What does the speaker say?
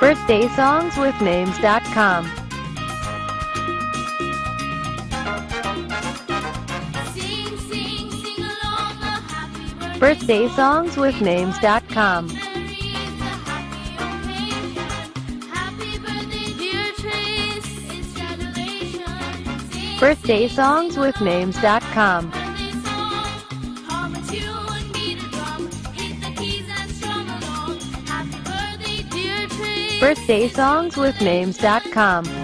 birthdaysongswithnames.com. Sing, sing, sing along a happy birthday. birthdaysongswithnames.com. There is a happy occasion. Happy birthday, dear Trace. It's birthday, songs with birthdaysongswithnames.com.